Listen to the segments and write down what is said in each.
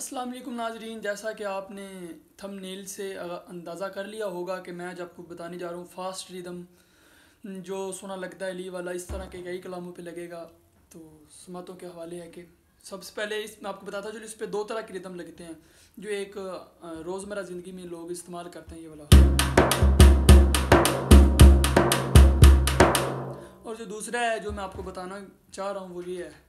वालेकुम नाजरीन, जैसा कि आपने थंबनेल से अंदाज़ा कर लिया होगा कि मैं आज आपको बताने जा रहा हूँ फास्ट रिदम जो सोना लगता है ली वाला, इस तरह के कई कलामों पे लगेगा। तो सुमातों के हवाले है कि सबसे पहले इस मैं आपको बताता चलूँ इस पर दो तरह के रिदम लगते हैं, जो एक रोज़मर्रा ज़िंदगी में लोग इस्तेमाल करते हैं ये वाला। और जो दूसरा है, जो मैं आपको बताना चाह रहा हूँ, वो ये है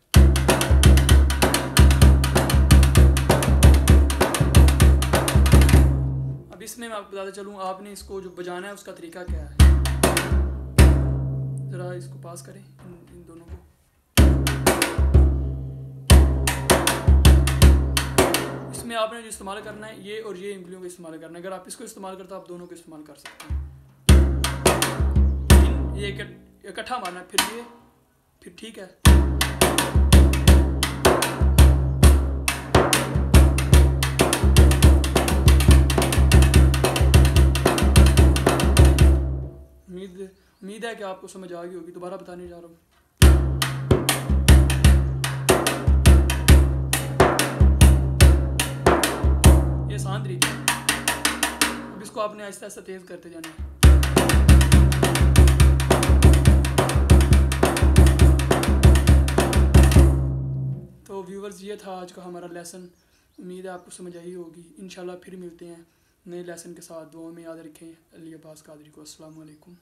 अब इसमें मैं आपको बताता चलूँ आपने इसको जो बजाना है उसका तरीका क्या है? ज़रा इसको पास करें इन, इन दोनों को। इसमें आपने जो इस्तेमाल करना है ये और ये इमलियों का इस्तेमाल करना है। अगर आप इसको इस्तेमाल करते आप दोनों को इस्तेमाल कर सकते हैं। ये इकट्ठा मारना है फिर ये फिर ठीक है। उम्मीद उम्मीद है कि आपको समझ आ गई होगी, दोबारा बताने जा रहा हूँ। ये आसान तरीका अब इसको आपने आहिस्ता आहिस्ता तेज़ करते जाना तो व्यूवर्स ये था आज का हमारा लेसन उम्मीद है आपको समझ आई होगी। इन फिर मिलते हैं नए लेसन के साथ। दुआ में याद रखें। अली अब्बास कादरी को अस्सलाम वालेकुम